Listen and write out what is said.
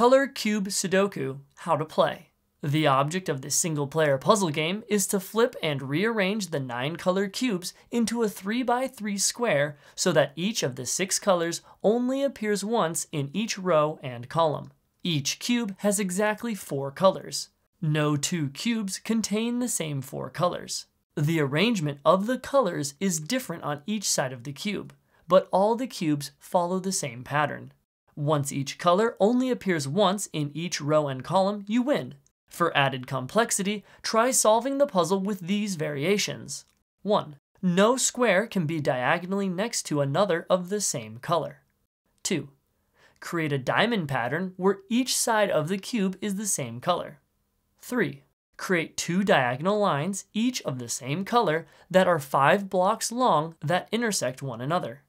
Color Cube Sudoku How to Play. The object of this single player puzzle game is to flip and rearrange the nine color cubes into a 3x3 square so that each of the six colors only appears once in each row and column. Each cube has exactly four colors. No two cubes contain the same four colors. The arrangement of the colors is different on each side of the cube, but all the cubes follow the same pattern. Once each color only appears once in each row and column, you win. For added complexity, try solving the puzzle with these variations. 1. No square can be diagonally next to another of the same color. 2. Create a diamond pattern where each side of the cube is the same color. 3. Create two diagonal lines, each of the same color, that are 5 blocks long that intersect one another.